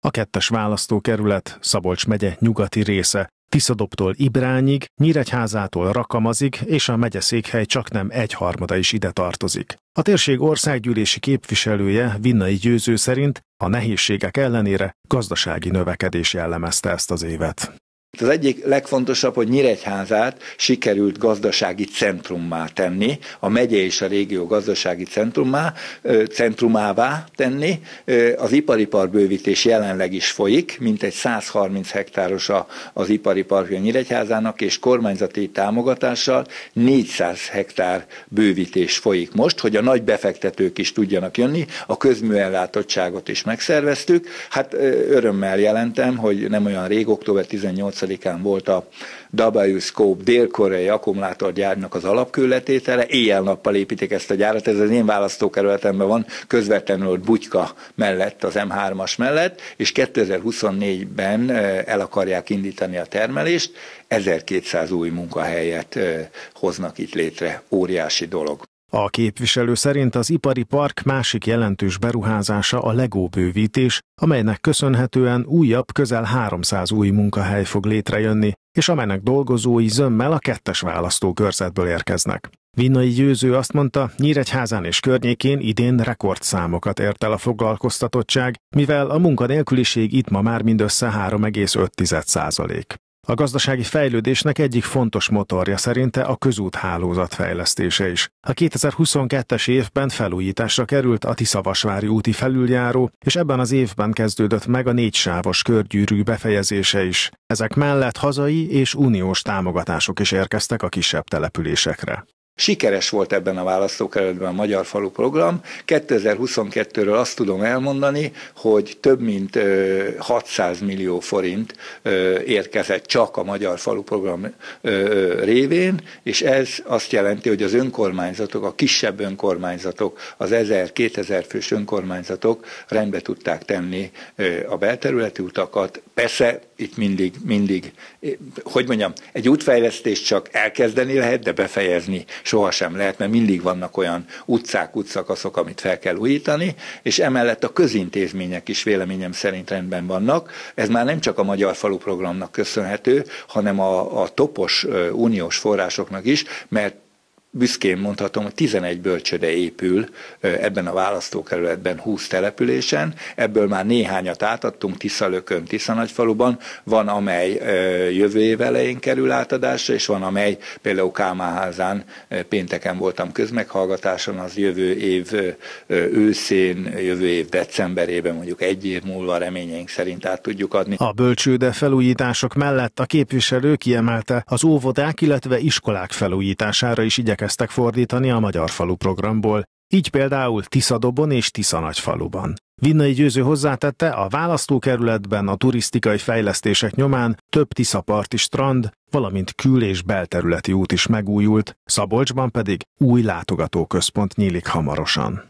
A kettes választókerület Szabolcs megye nyugati része, Tiszadobtól Ibrányig, Nyíregyházától Rakamazig és a megyeszékhely csak nem egyharmada is ide tartozik. A térség országgyűlési képviselője Vinnai Győző szerint a nehézségek ellenére gazdasági növekedés jellemezte ezt az évet. Az egyik legfontosabb, hogy Nyíregyházát sikerült gazdasági centrummá tenni, a megye és a régió gazdasági centrummá, centrumává tenni. Az ipari bővítés jelenleg is folyik, mintegy 130 hektáros az ipari parkja Nyíregyházának, és kormányzati támogatással 400 hektár bővítés folyik most, hogy a nagy befektetők is tudjanak jönni, a közműellátottságot is megszerveztük. Hát örömmel jelentem, hogy nem olyan rég, október 18 8-án volt a W-Scope dél-koreai akkumulátorgyárnak az alapkőletétele, éjjel-nappal építik ezt a gyárat, ez az én választókerületemben van, közvetlenül ott Bugyka mellett, az M3-as mellett, és 2024-ben el akarják indítani a termelést, 1200 új munkahelyet hoznak itt létre, óriási dolog. A képviselő szerint az ipari park másik jelentős beruházása a Lego bővítés, amelynek köszönhetően újabb közel 300 új munkahely fog létrejönni, és amelynek dolgozói zömmel a kettes választókörzetből érkeznek. Vinnai Győző azt mondta, Nyíregyházán és környékén idén rekordszámokat ért el a foglalkoztatottság, mivel a munkanélküliség itt ma már mindössze 3,5 százalék. A gazdasági fejlődésnek egyik fontos motorja szerinte a közúthálózat fejlesztése is. A 2022-es évben felújításra került a Tiszavasvári úti felüljáró, és ebben az évben kezdődött meg a négysávos körgyűrű befejezése is. Ezek mellett hazai és uniós támogatások is érkeztek a kisebb településekre. Sikeres volt ebben a választókerületben a Magyar Falu program. 2022-ről azt tudom elmondani, hogy több mint 600 millió forint érkezett csak a Magyar Falu program révén, és ez azt jelenti, hogy az önkormányzatok, a kisebb önkormányzatok, az 1000-2000 fős önkormányzatok rendbe tudták tenni a belterületi utakat. Persze itt mindig, mindig, hogy mondjam, egy útfejlesztést csak elkezdeni lehet, de befejezni sohasem lehet, mert mindig vannak olyan utcák, útszakaszok, amit fel kell újítani, és emellett a közintézmények is véleményem szerint rendben vannak. Ez már nem csak a Magyar Falu programnak köszönhető, hanem a, a topos uniós forrásoknak is, mert büszkén mondhatom, hogy 11 bölcsöde épül ebben a választókerületben 20 településen, ebből már néhányat átadtunk Tiszalökön, Tiszanagyfaluban, van amely jövő év elején kerül átadásra, és van amely például Kámáházán pénteken voltam közmeghallgatáson, az jövő év őszén, jövő év decemberében, mondjuk egy év múlva reményeink szerint át tudjuk adni. A bölcsőde felújítások mellett a képviselő kiemelte az óvodák, illetve iskolák felújítására is igyekeztek igyekeztek fordítani a Magyar Falu programból, így például Tiszadobon és Tiszanagyfaluban. Vinnai Győző hozzátette, a választókerületben a turisztikai fejlesztések nyomán több Tiszaparti strand, valamint kül- és belterületi út is megújult, Szabolcsban pedig új látogatóközpont nyílik hamarosan.